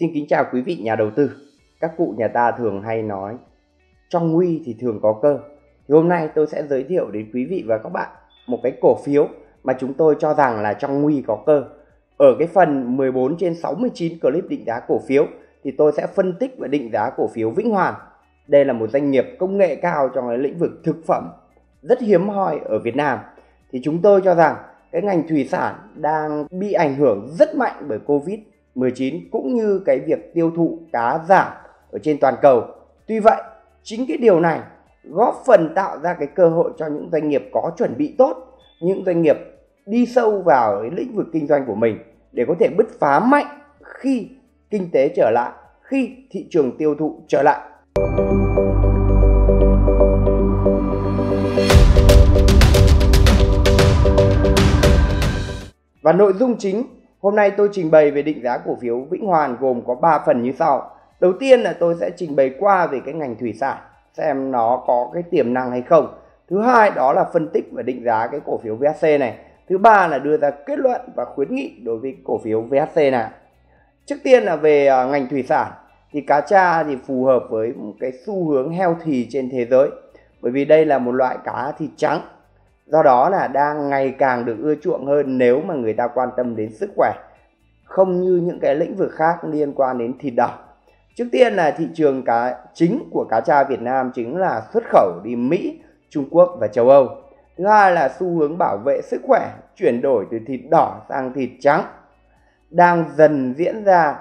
Xin kính chào quý vị nhà đầu tư. Các cụ nhà ta thường hay nói, trong nguy thì thường có cơ. Thì hôm nay tôi sẽ giới thiệu đến quý vị và các bạn một cái cổ phiếu mà chúng tôi cho rằng là trong nguy có cơ. Ở cái phần 14 trên 69 clip định giá cổ phiếu thì tôi sẽ phân tích và định giá cổ phiếu Vĩnh Hoàn. Đây là một doanh nghiệp công nghệ cao trong cái lĩnh vực thực phẩm, rất hiếm hoi ở Việt Nam. Thì chúng tôi cho rằng cái ngành thủy sản đang bị ảnh hưởng rất mạnh bởi Covid 19 cũng như cái việc tiêu thụ cá giảm ở trên toàn cầu. Tuy vậy, chính cái điều này góp phần tạo ra cái cơ hội cho những doanh nghiệp có chuẩn bị tốt, những doanh nghiệp đi sâu vào cái lĩnh vực kinh doanh của mình để có thể bứt phá mạnh khi kinh tế trở lại, khi thị trường tiêu thụ trở lại. Và nội dung chính Hôm nay tôi trình bày về định giá cổ phiếu Vĩnh Hoàn gồm có 3 phần như sau. Đầu tiên là tôi sẽ trình bày qua về cái ngành thủy sản, xem nó có cái tiềm năng hay không. Thứ hai đó là phân tích và định giá cái cổ phiếu VHC này. Thứ ba là đưa ra kết luận và khuyến nghị đối với cổ phiếu VHC này. Trước tiên là về à, ngành thủy sản, thì cá tra thì phù hợp với một cái xu hướng heo thì trên thế giới. Bởi vì đây là một loại cá thịt trắng do đó là đang ngày càng được ưa chuộng hơn nếu mà người ta quan tâm đến sức khỏe, không như những cái lĩnh vực khác liên quan đến thịt đỏ. Trước tiên là thị trường cá, chính của cá tra Việt Nam chính là xuất khẩu đi Mỹ, Trung Quốc và châu Âu. Thứ hai là xu hướng bảo vệ sức khỏe, chuyển đổi từ thịt đỏ sang thịt trắng đang dần diễn ra.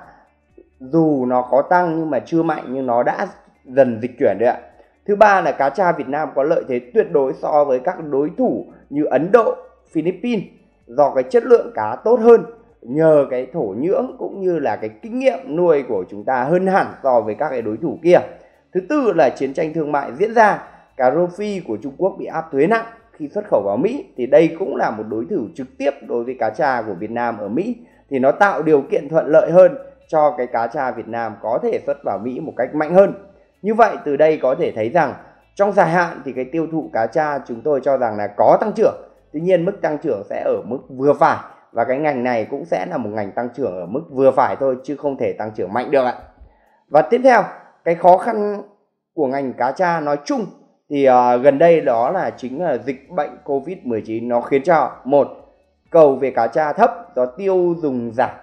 Dù nó có tăng nhưng mà chưa mạnh nhưng nó đã dần dịch chuyển đấy ạ. Thứ ba là cá tra Việt Nam có lợi thế tuyệt đối so với các đối thủ như Ấn Độ, Philippines do cái chất lượng cá tốt hơn nhờ cái thổ nhưỡng cũng như là cái kinh nghiệm nuôi của chúng ta hơn hẳn so với các cái đối thủ kia. Thứ tư là chiến tranh thương mại diễn ra, cá rô phi của Trung Quốc bị áp thuế nặng khi xuất khẩu vào Mỹ thì đây cũng là một đối thủ trực tiếp đối với cá tra của Việt Nam ở Mỹ thì nó tạo điều kiện thuận lợi hơn cho cái cá tra Việt Nam có thể xuất vào Mỹ một cách mạnh hơn. Như vậy từ đây có thể thấy rằng trong dài hạn thì cái tiêu thụ cá tra chúng tôi cho rằng là có tăng trưởng. Tuy nhiên mức tăng trưởng sẽ ở mức vừa phải và cái ngành này cũng sẽ là một ngành tăng trưởng ở mức vừa phải thôi chứ không thể tăng trưởng mạnh được ạ. Và tiếp theo, cái khó khăn của ngành cá tra nói chung thì uh, gần đây đó là chính là dịch bệnh Covid-19 nó khiến cho một cầu về cá tra thấp do tiêu dùng giảm,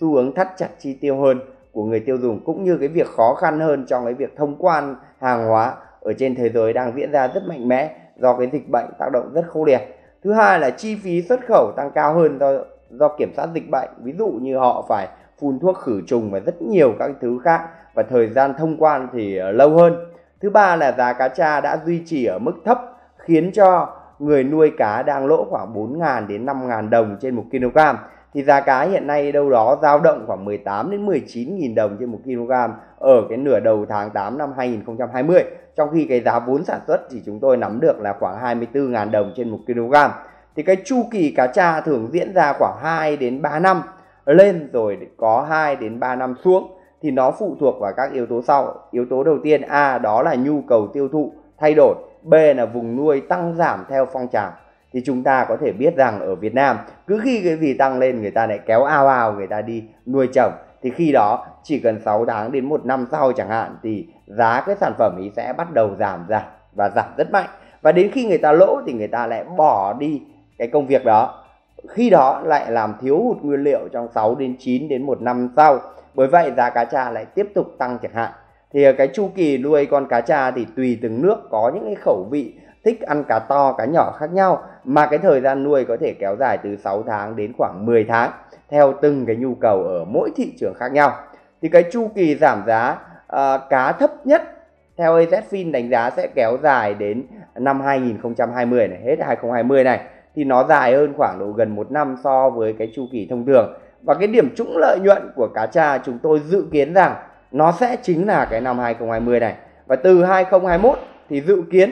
xu hướng thắt chặt chi tiêu hơn của người tiêu dùng cũng như cái việc khó khăn hơn trong cái việc thông quan hàng hóa ở trên thế giới đang diễn ra rất mạnh mẽ do cái dịch bệnh tác động rất khốc liệt. Thứ hai là chi phí xuất khẩu tăng cao hơn do do kiểm soát dịch bệnh, ví dụ như họ phải phun thuốc khử trùng và rất nhiều các thứ khác và thời gian thông quan thì ờ, lâu hơn. Thứ ba là giá cá tra đã duy trì ở mức thấp khiến cho người nuôi cá đang lỗ khoảng 4.000 đến 5.000 đồng trên 1 kg thì giá cá hiện nay đâu đó dao động khoảng 18 đến 19 nghìn đồng trên 1 kg ở cái nửa đầu tháng 8 năm 2020 trong khi cái giá vốn sản xuất thì chúng tôi nắm được là khoảng 24.000 đồng trên 1 kg thì cái chu kỳ cá tra thường diễn ra khoảng 2 đến 3 năm lên rồi có 2 đến 3 năm xuống. Thì nó phụ thuộc vào các yếu tố sau. Yếu tố đầu tiên, A, đó là nhu cầu tiêu thụ thay đổi. B là vùng nuôi tăng giảm theo phong trào thì chúng ta có thể biết rằng ở Việt Nam, cứ khi cái gì tăng lên, người ta lại kéo ao ao, người ta đi nuôi trồng. Thì khi đó, chỉ cần 6 tháng đến một năm sau chẳng hạn, thì giá cái sản phẩm ấy sẽ bắt đầu giảm giảm và giảm rất mạnh. Và đến khi người ta lỗ thì người ta lại bỏ đi cái công việc đó. Khi đó lại làm thiếu hụt nguyên liệu trong 6 đến 9 đến một năm sau. Bởi vậy giá cá tra lại tiếp tục tăng chẳng hạn. Thì cái chu kỳ nuôi con cá tra thì tùy từng nước có những cái khẩu vị thích ăn cá to cá nhỏ khác nhau mà cái thời gian nuôi có thể kéo dài từ 6 tháng đến khoảng 10 tháng theo từng cái nhu cầu ở mỗi thị trường khác nhau. Thì cái chu kỳ giảm giá uh, cá thấp nhất theo AZFIN đánh giá sẽ kéo dài đến năm 2020 này hết 2020 này. Thì nó dài hơn khoảng độ gần một năm so với cái chu kỳ thông thường. Và cái điểm trũng lợi nhuận của cá tra chúng tôi dự kiến rằng nó sẽ chính là cái năm 2020 này. Và từ 2021 thì dự kiến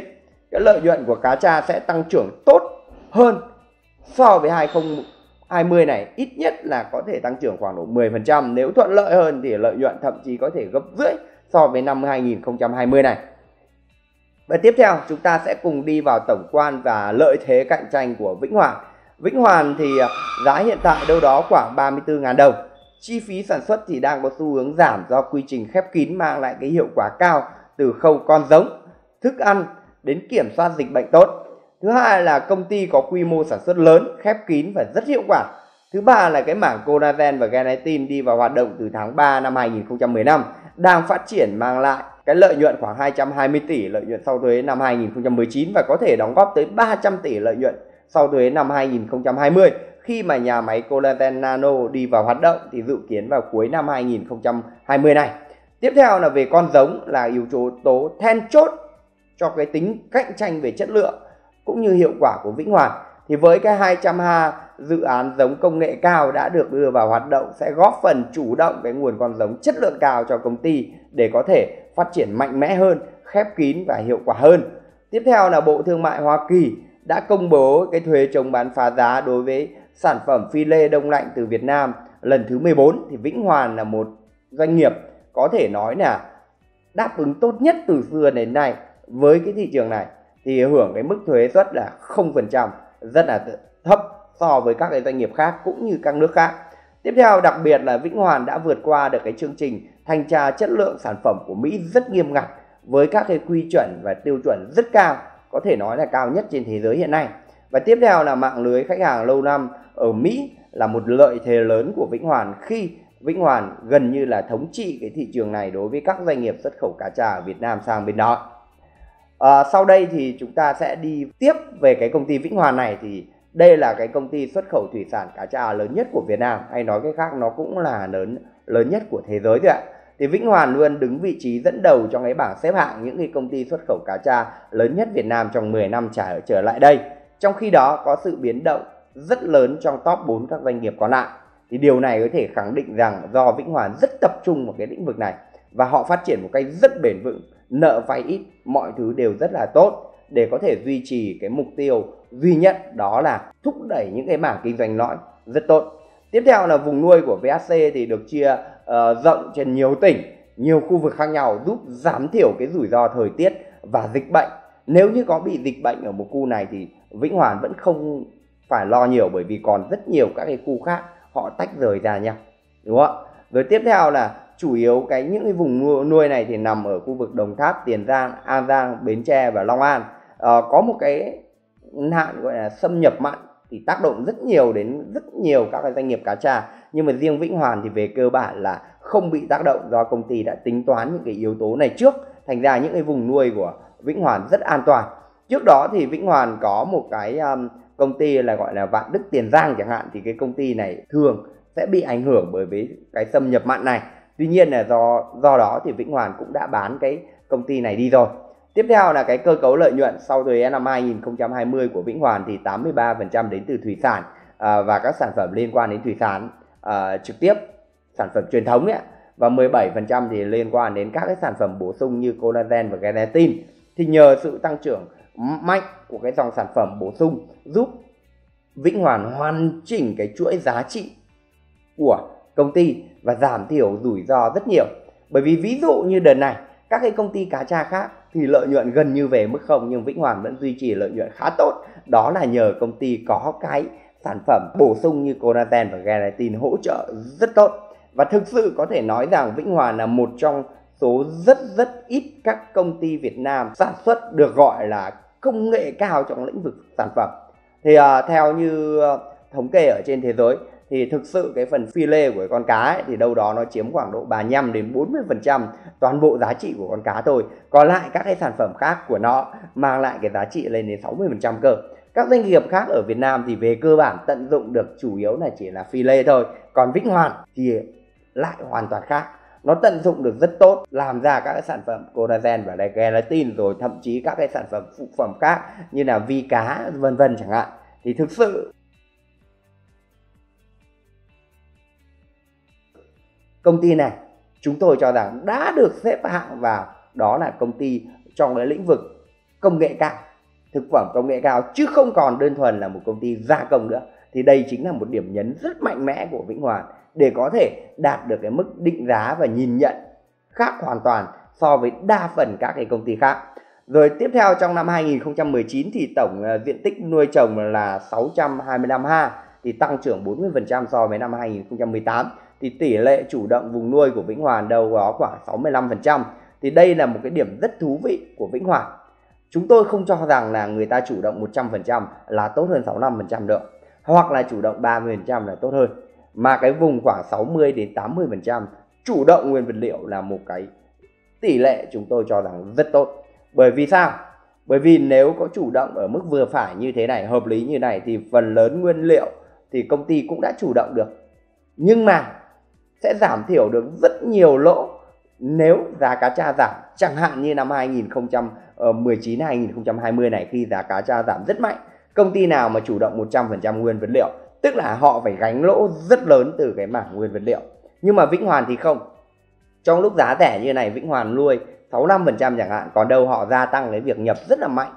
cái lợi nhuận của cá tra sẽ tăng trưởng tốt hơn so với 2020 này ít nhất là có thể tăng trưởng khoảng độ 10% nếu thuận lợi hơn thì lợi nhuận thậm chí có thể gấp rưỡi so với năm 2020 này. Và tiếp theo chúng ta sẽ cùng đi vào tổng quan và lợi thế cạnh tranh của Vĩnh Hoàn. Vĩnh Hoàn thì à, giá hiện tại đâu đó khoảng 34.000 đồng. chi phí sản xuất thì đang có xu hướng giảm do quy trình khép kín mang lại cái hiệu quả cao từ khâu con giống, thức ăn đến kiểm soát dịch bệnh tốt. Thứ hai là công ty có quy mô sản xuất lớn, khép kín và rất hiệu quả. Thứ ba là cái mảng collagen và gelatin đi vào hoạt động từ tháng 3 năm 2015 đang phát triển mang lại cái lợi nhuận khoảng 220 tỷ lợi nhuận sau thuế năm 2019 và có thể đóng góp tới 300 tỷ lợi nhuận sau thuế năm 2020 khi mà nhà máy collagen nano đi vào hoạt động thì dự kiến vào cuối năm 2020 này. Tiếp theo là về con giống là yếu tố tố then chốt cho cái tính cạnh tranh về chất lượng cũng như hiệu quả của Vĩnh Hoàn. Thì với cái 200 ha dự án giống công nghệ cao đã được đưa vào hoạt động sẽ góp phần chủ động cái nguồn con giống chất lượng cao cho công ty để có thể phát triển mạnh mẽ hơn, khép kín và hiệu quả hơn. Tiếp theo là Bộ Thương mại Hoa Kỳ đã công bố cái thuế chống bán phá giá đối với sản phẩm phi lê đông lạnh từ Việt Nam lần thứ 14 thì Vĩnh Hoàn là một doanh nghiệp có thể nói là đáp ứng tốt nhất từ xưa đến nay với cái thị trường này thì hưởng cái mức thuế suất là 0% rất là thấp so với các cái doanh nghiệp khác cũng như các nước khác. Tiếp theo đặc biệt là Vĩnh Hoàn đã vượt qua được cái chương trình thanh tra chất lượng sản phẩm của Mỹ rất nghiêm ngặt với các cái quy chuẩn và tiêu chuẩn rất cao, có thể nói là cao nhất trên thế giới hiện nay. Và tiếp theo là mạng lưới khách hàng lâu năm ở Mỹ là một lợi thế lớn của Vĩnh Hoàn khi Vĩnh Hoàn gần như là thống trị cái thị trường này đối với các doanh nghiệp xuất khẩu cá tra ở Việt Nam sang bên đó. À, sau đây thì chúng ta sẽ đi tiếp về cái công ty Vĩnh Hoàn này thì đây là cái công ty xuất khẩu thủy sản cá tra lớn nhất của Việt Nam hay nói cái khác nó cũng là lớn lớn nhất của thế giới thôi ạ. Thì Vĩnh Hoàn luôn đứng vị trí dẫn đầu trong cái bảng xếp hạng những cái công ty xuất khẩu cá tra lớn nhất Việt Nam trong 10 năm trả trở lại đây. Trong khi đó có sự biến động rất lớn trong top 4 các doanh nghiệp còn lại. Thì điều này có thể khẳng định rằng do Vĩnh Hoàn rất tập trung vào cái lĩnh vực này và họ phát triển một cách rất bền vững, nợ vay ít, mọi thứ đều rất là tốt để có thể duy trì cái mục tiêu duy nhất đó là thúc đẩy những cái mảng kinh doanh lõi rất tốt. Tiếp theo là vùng nuôi của VHC thì được chia uh, rộng trên nhiều tỉnh, nhiều khu vực khác nhau giúp giảm thiểu cái rủi ro thời tiết và dịch bệnh. Nếu như có bị dịch bệnh ở một khu này thì Vĩnh Hoàn vẫn không phải lo nhiều bởi vì còn rất nhiều các cái khu khác họ tách rời ra nhau đúng không ạ rồi tiếp theo là chủ yếu cái những cái vùng nuôi này thì nằm ở khu vực Đồng Tháp, Tiền Giang, An Giang, Bến Tre và Long An. À, có một cái hạn gọi là xâm nhập mặn thì tác động rất nhiều đến rất nhiều các cái doanh nghiệp cá tra. Nhưng mà riêng Vĩnh Hoàn thì về cơ bản là không bị tác động do công ty đã tính toán những cái yếu tố này trước. Thành ra những cái vùng nuôi của Vĩnh Hoàn rất an toàn. Trước đó thì Vĩnh Hoàn có một cái um, công ty là gọi là Vạn Đức Tiền Giang chẳng hạn thì cái công ty này thường sẽ bị ảnh hưởng bởi với cái xâm nhập mặn này tuy nhiên là do do đó thì Vĩnh Hoàn cũng đã bán cái công ty này đi rồi. Tiếp theo là cái cơ cấu lợi nhuận sau thuế năm 2020 của Vĩnh Hoàn thì 83% đến từ thủy sản à, và các sản phẩm liên quan đến thủy sản à, trực tiếp sản phẩm truyền thống ấy, và 17% thì liên quan đến các cái sản phẩm bổ sung như collagen và gelatin. Thì nhờ sự tăng trưởng mạnh của cái dòng sản phẩm bổ sung giúp Vĩnh Hoàn hoàn chỉnh cái chuỗi giá trị của công ty và giảm thiểu rủi ro rất nhiều. Bởi vì ví dụ như đợt này các cái công ty cá tra khác thì lợi nhuận gần như về mức không nhưng Vĩnh Hoàn vẫn duy trì lợi nhuận khá tốt. Đó là nhờ công ty có cái sản phẩm bổ sung như collagen và gelatin hỗ trợ rất tốt. Và thực sự có thể nói rằng Vĩnh Hoàn là một trong số rất rất ít các công ty Việt Nam sản xuất được gọi là công nghệ cao trong lĩnh vực sản phẩm thì uh, theo như uh, thống kê ở trên thế giới thì thực sự cái phần phi lê của con cá ấy, thì đâu đó nó chiếm khoảng độ 35 đến 40 phần trăm toàn bộ giá trị của con cá thôi. Còn lại các cái sản phẩm khác của nó mang lại cái giá trị lên đến 60 phần trăm cơ. Các doanh nghiệp khác ở Việt Nam thì về cơ bản tận dụng được chủ yếu là chỉ là phi lê thôi. Còn Vĩnh Hoàn thì lại hoàn toàn khác. Nó tận dụng được rất tốt làm ra các cái sản phẩm collagen và gelatin rồi thậm chí các cái sản phẩm phụ phẩm khác như là vi cá vân vân chẳng hạn. Thì thực sự công ty này, chúng tôi cho rằng đã được xếp hạng vào, đó là công ty trong cái lĩnh vực công nghệ cao, thực phẩm công nghệ cao, chứ không còn đơn thuần là một công ty gia công nữa thì đây chính là một điểm nhấn rất mạnh mẽ của Vĩnh Hoàn để có thể đạt được cái mức định giá và nhìn nhận khác hoàn toàn so với đa phần các cái công ty khác. Rồi tiếp theo, trong năm 2019 thì tổng ờ, diện tích nuôi trồng là 625 ha, thì tăng trưởng 40% so với năm 2018 thì tỷ lệ chủ động vùng nuôi của Vĩnh Hoàn đâu đó khoảng 65%. Thì đây là một cái điểm rất thú vị của Vĩnh Hoàn. Chúng tôi không cho rằng là người ta chủ động 100% là tốt hơn 65% được, Hoặc là chủ động 30% là tốt hơn. Mà cái vùng khoảng 60 đến 80% chủ động nguyên vật liệu là một cái tỷ lệ chúng tôi cho rằng rất tốt. Bởi vì sao? Bởi vì nếu có chủ động ở mức vừa phải như thế này, hợp lý như này thì phần lớn nguyên liệu thì công ty cũng đã chủ động được. Nhưng mà sẽ giảm thiểu được rất nhiều lỗ nếu giá cá tra giảm. Chẳng hạn như năm 2019 2020 này khi giá cá tra giảm rất mạnh, công ty nào mà chủ động 100% nguyên vật liệu, tức là họ phải gánh lỗ rất lớn từ cái mảng nguyên vật liệu. Nhưng mà Vĩnh Hoàn thì không. Trong lúc giá rẻ như này Vĩnh Hoàn nuôi 65% chẳng hạn còn đâu họ gia tăng cái việc nhập rất là mạnh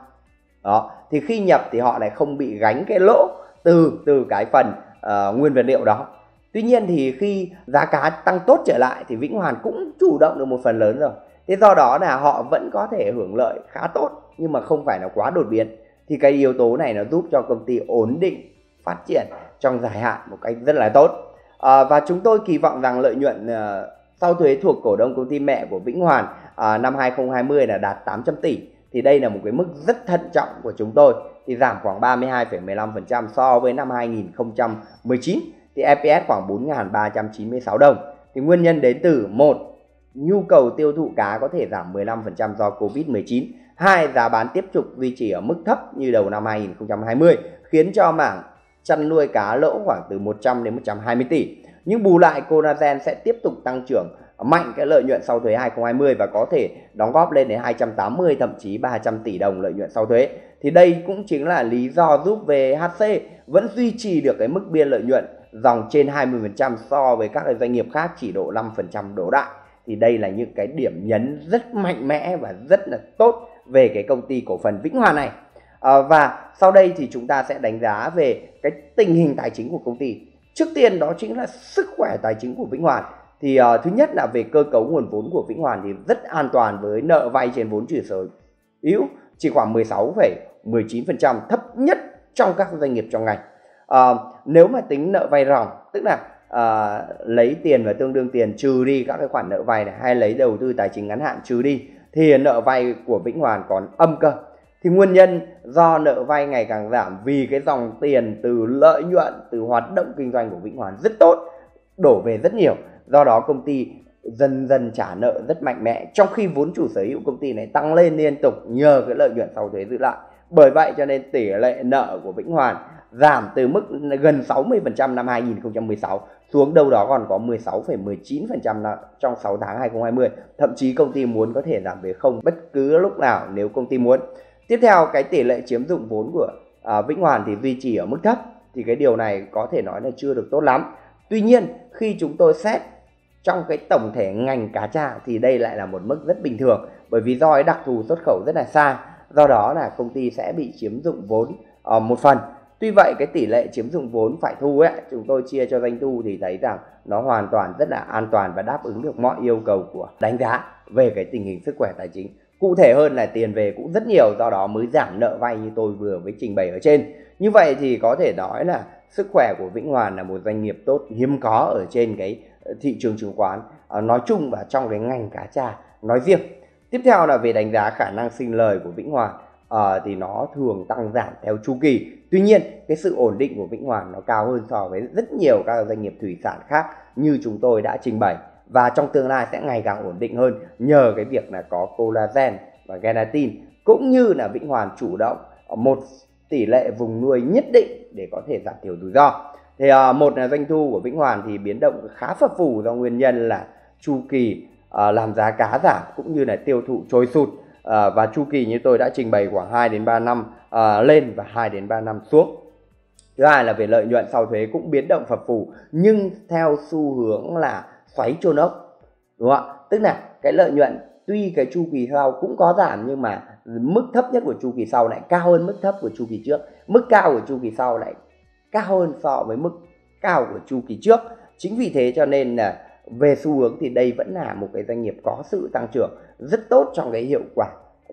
đó thì khi nhập thì họ lại không bị gánh cái lỗ từ từ cái phần uh, nguyên vật liệu đó tuy nhiên thì khi giá cá tăng tốt trở lại thì Vĩnh Hoàn cũng chủ động được một phần lớn rồi. Thế do đó là họ vẫn có thể hưởng lợi khá tốt nhưng mà không phải là quá đột biến. Thì cái yếu tố này nó giúp cho công ty ổn định phát triển trong dài hạn một cách rất là tốt. À, và chúng tôi kỳ vọng rằng lợi nhuận à, sau thuế thuộc cổ đông công ty mẹ của Vĩnh Hoàn à, năm 2020 là đạt 800 tỷ. Thì đây là một cái mức rất thận trọng của chúng tôi thì giảm khoảng 32,15% so với năm 2019 thì EPS khoảng 4.396 đồng. Thì nguyên nhân đến từ, một, nhu cầu tiêu thụ cá có thể giảm 15% do Covid-19 hai, giá bán tiếp tục duy trì ở mức thấp như đầu năm 2020 khiến cho mảng chăn nuôi cá lỗ khoảng từ 100 đến 120 tỷ. Nhưng bù lại Conagen sẽ tiếp tục tăng trưởng mạnh cái lợi nhuận sau thuế 2020 và có thể đóng góp lên đến 280 thậm chí 300 tỷ đồng lợi nhuận sau thuế. Thì đây cũng chính là lý do giúp VHC vẫn duy trì được cái mức biên lợi nhuận dòng trên 20% so với các cái doanh nghiệp khác chỉ độ 5% đổ đại. Thì đây là những cái điểm nhấn rất mạnh mẽ và rất là tốt về cái công ty cổ phần Vĩnh Hòa này. À, và sau đây thì chúng ta sẽ đánh giá về cái tình hình tài chính của công ty. Trước tiên đó chính là sức khỏe tài chính của Vĩnh Hoàn thì uh, thứ nhất là về cơ cấu nguồn vốn của Vĩnh Hoàn thì rất an toàn với nợ vay trên vốn chủ sở hữu chỉ khoảng 16,19% thấp nhất trong các doanh nghiệp trong ngành à, nếu mà tính nợ vay ròng tức là à, lấy tiền và tương đương tiền trừ đi các cái khoản nợ vay này hay lấy đầu tư tài chính ngắn hạn trừ đi thì nợ vay của Vĩnh Hoàn còn âm cơ. Thì nguyên nhân do nợ vay ngày càng giảm vì cái dòng tiền từ lợi nhuận từ hoạt động kinh doanh của Vĩnh Hoàn rất tốt đổ về rất nhiều do đó công ty dần dần trả nợ rất mạnh mẽ trong khi vốn chủ sở hữu công ty này tăng lên liên tục nhờ cái lợi nhuận sau thuế giữ lại bởi vậy cho nên tỷ lệ nợ của Vĩnh Hoàn giảm từ mức gần 60% năm 2016 xuống đâu đó còn có 16,19% trong 6 tháng 2020 thậm chí công ty muốn có thể giảm về không bất cứ lúc nào nếu công ty muốn. Tiếp theo cái tỷ lệ chiếm dụng vốn của à, Vĩnh Hoàn thì duy trì ở mức thấp thì cái điều này có thể nói là chưa được tốt lắm. Tuy nhiên khi chúng tôi xét trong cái tổng thể ngành cá tra thì đây lại là một mức rất bình thường bởi vì do cái đặc thù xuất khẩu rất là xa. Do đó là công ty sẽ bị chiếm dụng vốn uh, một phần tuy vậy, cái tỷ lệ chiếm dụng vốn phải thu ấy, chúng tôi chia cho doanh thu thì thấy rằng nó hoàn toàn rất là an toàn và đáp ứng được mọi yêu cầu của đánh giá về cái tình hình sức khỏe tài chính. Cụ thể hơn là tiền về cũng rất nhiều, do đó mới giảm nợ vay như tôi vừa mới trình bày ở trên. Như vậy thì có thể nói là sức khỏe của Vĩnh Hoàn là một doanh nghiệp tốt hiếm có ở trên cái thị trường chứng khoán à, nói chung và trong cái ngành cá trà nói riêng. Tiếp theo là về đánh giá khả năng sinh lời của Vĩnh Hoàn uh, thì nó thường tăng giảm theo chu kỳ. Tuy nhiên cái sự ổn định của Vĩnh Hoàn nó cao hơn so với rất nhiều các doanh nghiệp thủy sản khác như chúng tôi đã trình bày. Và trong tương lai sẽ ngày càng ổn định hơn nhờ cái việc là có collagen và gelatin cũng như là Vĩnh Hoàn chủ động một tỷ lệ vùng nuôi nhất định để có thể giảm thiểu rủi ro. Thì à, một là doanh thu của Vĩnh Hoàn thì biến động khá phập phù do nguyên nhân là chu kỳ à, làm giá cá giảm cũng như là tiêu thụ trôi sụt à, và chu kỳ như tôi đã trình bày khoảng 2 đến 3 năm à, lên và 2 đến 3 năm xuống. Thứ hai là về lợi nhuận sau thuế cũng biến động phập phù nhưng theo xu hướng là xoáy trôn ốc đúng không ạ? Tức là cái lợi nhuận tuy cái chu kỳ sau cũng có giảm nhưng mà mức thấp nhất của chu kỳ sau lại cao hơn mức thấp của chu kỳ trước. Mức cao của chu kỳ sau lại cao hơn so với mức cao của chu kỳ trước. Chính vì thế cho nên là về xu hướng thì đây vẫn là một cái doanh nghiệp có sự tăng trưởng rất tốt trong cái hiệu quả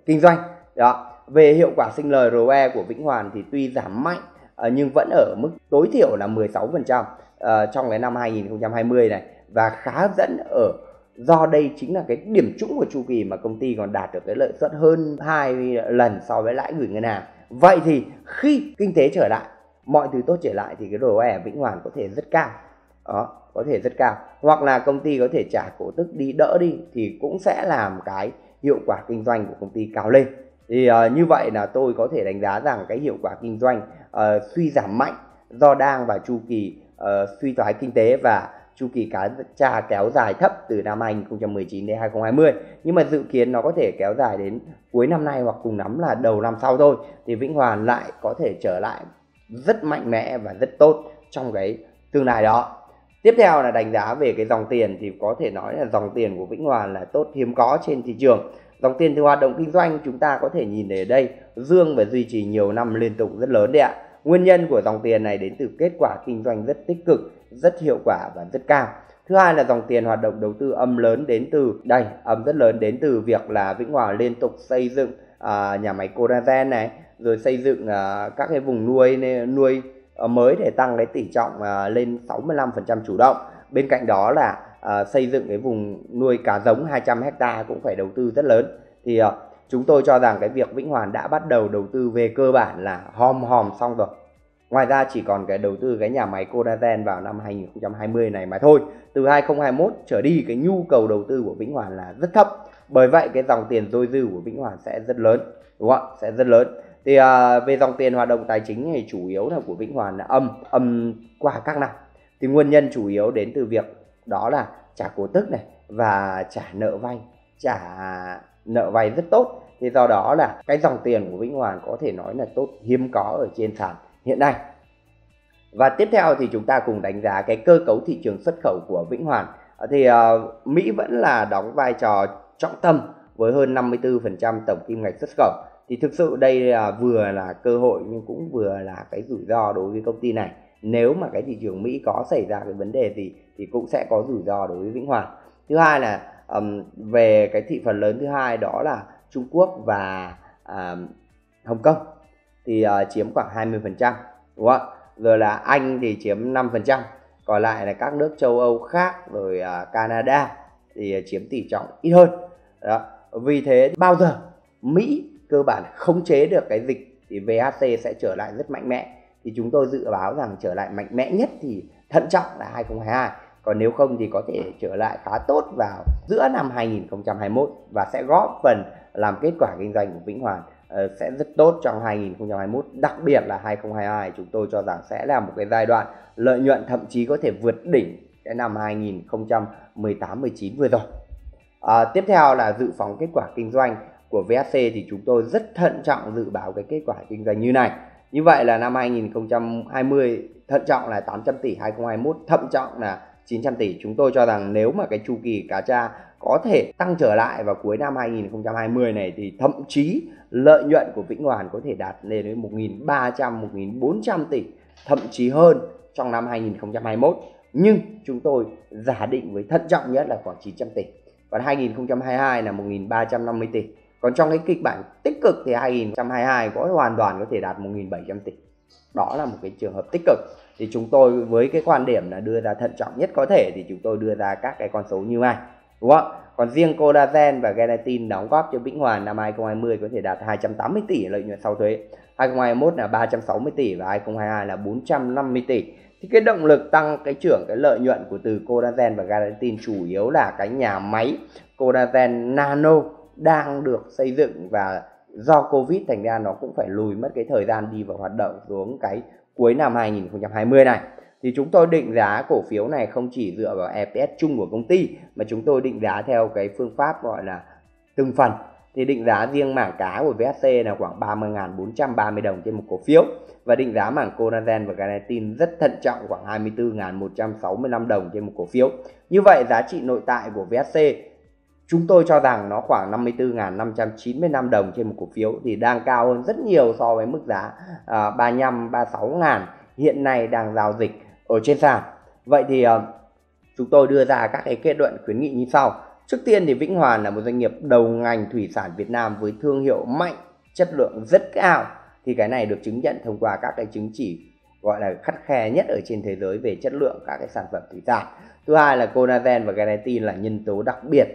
kinh doanh. Đó, về hiệu quả sinh lời ROE của Vĩnh Hoàn thì tuy giảm mạnh ờ, nhưng vẫn ở mức tối thiểu là 16% ờ, trong cái năm 2020 này. Và khá hấp dẫn ở, do đây chính là cái điểm trũng của chu kỳ mà công ty còn đạt được cái lợi suất hơn hai lần so với lãi gửi ngân hàng. Vậy thì khi kinh tế trở lại, mọi thứ tốt trở lại thì cái ROE Vĩnh Hoàn có thể rất cao. Đó có thể rất cao. Hoặc là công ty có thể trả cổ tức đi đỡ đi thì cũng sẽ làm cái hiệu quả kinh doanh của công ty cao lên. Thì uh, như vậy là tôi có thể đánh giá rằng cái hiệu quả kinh doanh uh, suy giảm mạnh do đang vào chu kỳ uh, suy thoái kinh tế và chu kỳ cá tra kéo dài thấp từ năm 2019 đến 2020 nhưng mà dự kiến nó có thể kéo dài đến cuối năm nay hoặc cùng lắm là đầu năm sau thôi. Thì Vĩnh Hoàn lại có thể trở lại rất mạnh mẽ và rất tốt trong cái tương lai đó tiếp theo là đánh giá về cái dòng tiền thì có thể nói là dòng tiền của Vĩnh hòa là tốt hiếm có trên thị trường. Dòng tiền từ hoạt động kinh doanh chúng ta có thể nhìn thấy ở đây dương và duy trì nhiều năm liên tục rất lớn đấy ạ. Nguyên nhân của dòng tiền này đến từ kết quả kinh doanh rất tích cực rất hiệu quả và rất cao. Thứ hai là dòng tiền hoạt động đầu tư âm lớn đến từ đây âm rất lớn đến từ việc là Vĩnh Hòa liên tục xây dựng uh, nhà máy collagen này rồi xây dựng uh, các cái vùng nuôi nuôi Ờ, mới để tăng cái tỷ trọng ờ, lên 65% chủ động bên cạnh đó là ờ, xây dựng cái vùng nuôi cá giống 200 hecta cũng phải đầu tư rất lớn thì chúng tôi cho rằng cái việc Vĩnh Hoàn đã bắt đầu đầu tư về cơ bản là hòm hòm xong rồi Ngoài ra chỉ còn cái đầu tư cái nhà máy collagen vào năm 2020 này mà thôi. Từ 2021 trở đi cái nhu cầu đầu tư của Vĩnh Hoàn là rất thấp. Bởi vậy cái dòng tiền dôi dư của Vĩnh Hoàn sẽ rất lớn, đúng không ạ? Sẽ rất lớn. Thì à, về dòng tiền hoạt động tài chính thì chủ yếu là của Vĩnh Hoàn là âm, âm qua các năm. Thì nguyên nhân chủ yếu đến từ việc đó là trả cổ tức này và trả nợ vay, trả nợ vay rất tốt. Thì do đó là cái dòng tiền của Vĩnh Hoàn có thể nói là tốt hiếm có ở trên sàn hiện nay. Và tiếp theo thì chúng ta cùng đánh giá cái cơ cấu thị trường xuất khẩu của Vĩnh Hoàn. Thì uh, Mỹ vẫn là đóng vai trò trọng tâm với hơn 54% tổng kim ngạch xuất khẩu. Thì thực sự đây là vừa là cơ hội nhưng cũng vừa là cái rủi ro đối với công ty này. Nếu mà cái thị trường Mỹ có xảy ra cái vấn đề gì thì cũng sẽ có rủi ro đối với Vĩnh hoàng. Thứ hai là um, về cái thị phần lớn thứ hai đó là Trung Quốc và um, Hồng Kông. Thì uh, chiếm khoảng 20% đúng không ạ? Rồi là Anh thì chiếm 5% còn lại là các nước châu Âu khác rồi uh, Canada thì chiếm tỷ trọng ít hơn. Đó vì thế bao giờ Mỹ cơ bản khống chế được cái dịch thì VAT sẽ trở lại rất mạnh mẽ. Thì chúng tôi dự báo rằng trở lại mạnh mẽ nhất thì thận trọng là 2022 còn nếu không thì có thể trở lại khá tốt vào giữa năm 2021 và sẽ góp phần làm kết quả kinh doanh của Vĩnh Hoàn ờ, sẽ rất tốt trong 2021 đặc biệt là 2022 chúng tôi cho rằng sẽ là một cái giai đoạn lợi nhuận thậm chí có thể vượt đỉnh cái năm 2018 19 vừa rồi. À, tiếp theo là dự phóng kết quả kinh doanh của VSC thì chúng tôi rất thận trọng dự báo cái kết quả kinh doanh như này. Như vậy là năm 2020 thận trọng là 800 tỷ, 2021 thận trọng là 900 tỷ. Chúng tôi cho rằng nếu mà cái chu kỳ cá tra có thể tăng trở lại vào cuối năm 2020 này thì thậm chí lợi nhuận của Vĩnh Hoàn có thể đạt lên đến 1.300, 1.400 tỷ, thậm chí hơn trong năm 2021. Nhưng chúng tôi giả định với thận trọng nhất là khoảng 900 tỷ. Còn 2022 là 1.350 tỷ. Còn trong cái kịch bản tích cực thì 2022 có hoàn toàn có thể đạt 1.700 tỷ. Đó là một cái trường hợp tích cực. Thì chúng tôi với cái quan điểm là đưa ra thận trọng nhất có thể thì chúng tôi đưa ra các cái con số như này, đúng không còn riêng collagen và gelatin đóng góp cho Vĩnh Hoàn năm 2020 có thể đạt 280 tỷ lợi nhuận sau thuế 2021 là 360 tỷ và 2022 là 450 tỷ thì cái động lực tăng cái trưởng cái lợi nhuận của từ collagen và gelatin chủ yếu là cái nhà máy collagen nano đang được xây dựng và do covid thành ra nó cũng phải lùi mất cái thời gian đi vào hoạt động xuống cái cuối năm 2020 này. Thì chúng tôi định giá cổ phiếu này không chỉ dựa vào EPS chung của công ty, mà chúng tôi định giá theo cái phương pháp gọi là từng phần. Thì định giá riêng mảng cá của VSC là khoảng 30.430 đồng trên một cổ phiếu. Và định giá mảng collagen và gelatin rất thận trọng, khoảng 24.165 đồng trên một cổ phiếu. Như vậy giá trị nội tại của VSC chúng tôi cho rằng nó khoảng 54.595 đồng trên một cổ phiếu thì đang cao hơn rất nhiều so với mức giá uh, 35 36 ngàn hiện nay đang giao dịch ở trên sàn. Vậy thì uh, chúng tôi đưa ra các cái kết luận khuyến nghị như sau. Trước tiên thì Vĩnh Hoàn là một doanh nghiệp đầu ngành thủy sản Việt Nam với thương hiệu mạnh chất lượng rất cao. Thì cái này được chứng nhận thông qua các cái chứng chỉ gọi là khắt khe nhất ở trên thế giới về chất lượng các cái sản phẩm thủy sản. Thứ hai là collagen và gelatin là nhân tố đặc biệt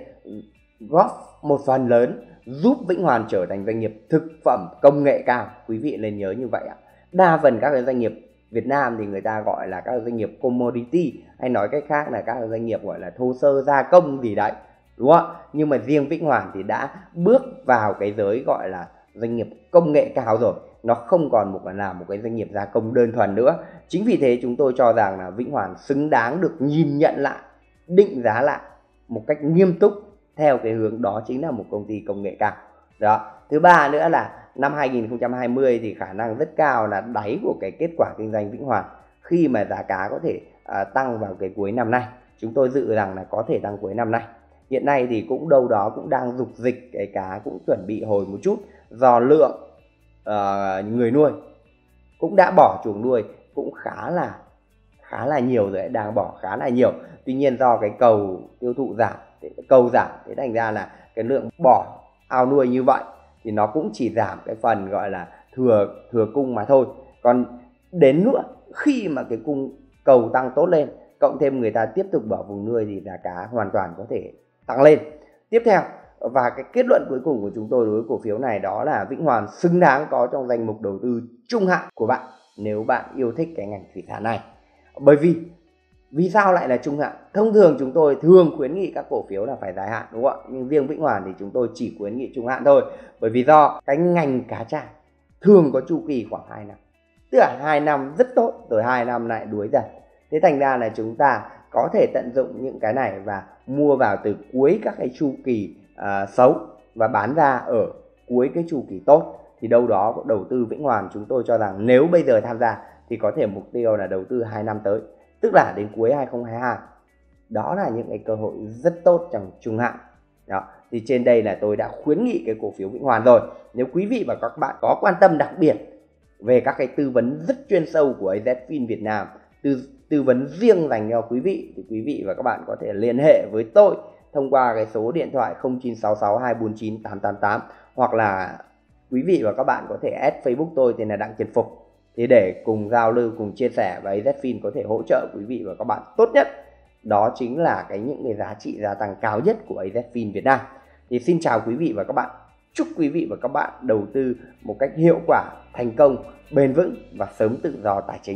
góp một phần lớn giúp Vĩnh Hoàn trở thành doanh nghiệp thực phẩm công nghệ cao. Quý vị nên nhớ như vậy ạ. Đa phần các cái doanh nghiệp Việt Nam thì người ta gọi là các doanh nghiệp commodity, hay nói cách khác là các doanh nghiệp gọi là thô sơ gia công gì đấy, đúng không nhưng mà riêng Vĩnh Hoàn thì đã bước vào cái giới gọi là doanh nghiệp công nghệ cao rồi. Nó không còn một là một cái doanh nghiệp gia công đơn thuần nữa. Chính vì thế chúng tôi cho rằng là Vĩnh Hoàn xứng đáng được nhìn nhận lại, định giá lại một cách nghiêm túc theo cái hướng đó chính là một công ty công nghệ cao. Đó. Thứ ba nữa là năm 2020 thì khả năng rất cao là đáy của cái kết quả kinh doanh Vĩnh Hoàn khi mà giá cá có thể uh, tăng vào cái cuối năm nay. Chúng tôi dự rằng là có thể tăng cuối năm nay. Hiện nay thì cũng đâu đó cũng đang dục dịch cái cá cũng chuẩn bị hồi một chút do lượng uh, người nuôi cũng đã bỏ chuồng nuôi cũng khá là khá là nhiều rồi đang bỏ khá là nhiều. Tuy nhiên do cái cầu tiêu thụ giảm cầu giảm thế thành ra là cái lượng bỏ, ao nuôi như vậy thì nó cũng chỉ giảm cái phần gọi là thừa thừa cung mà thôi. Còn đến nữa, khi mà cái cung cầu tăng tốt lên, cộng thêm người ta tiếp tục bỏ vùng nuôi thì giá cá hoàn toàn có thể tăng lên. Tiếp theo, và cái kết luận cuối cùng của chúng tôi đối với cổ phiếu này đó là Vĩnh Hoàn xứng đáng có trong danh mục đầu tư trung hạn của bạn nếu bạn yêu thích cái ngành thủy sản này. Bởi vì vì sao lại là trung hạn? Thông thường chúng tôi thường khuyến nghị các cổ phiếu là phải dài hạn đúng không ạ? Nhưng riêng vĩnh hoàn thì chúng tôi chỉ khuyến nghị trung hạn thôi. Bởi vì do cái ngành cá tra thường có chu kỳ khoảng 2 năm. Tức là hai năm rất tốt rồi hai năm lại đuối dần. Thế thành ra là chúng ta có thể tận dụng những cái này và mua vào từ cuối các cái chu kỳ uh, xấu và bán ra ở cuối cái chu kỳ tốt. Thì đâu đó đầu tư vĩnh hoàn chúng tôi cho rằng nếu bây giờ tham gia thì có thể mục tiêu là đầu tư 2 năm tới tức là đến cuối 2022 đó là những cái cơ hội rất tốt trong trung hạn. Đó, thì trên đây là tôi đã khuyến nghị cái cổ phiếu Vĩnh Hoàn rồi. Nếu quý vị và các bạn có quan tâm đặc biệt về các cái tư vấn rất chuyên sâu của AZFIN Việt Nam, tư tư vấn riêng dành cho quý vị, thì quý vị và các bạn có thể liên hệ với tôi thông qua cái số điện thoại 0966 249 888 hoặc là quý vị và các bạn có thể add Facebook tôi tên là Đặng Trần Phục thì để cùng giao lưu, cùng chia sẻ và AZFIN có thể hỗ trợ quý vị và các bạn tốt nhất, đó chính là cái những cái giá trị gia tăng cao nhất của AZFIN Việt Nam. Thì xin chào quý vị và các bạn. Chúc quý vị và các bạn đầu tư một cách hiệu quả, thành công, bền vững và sớm tự do tài chính.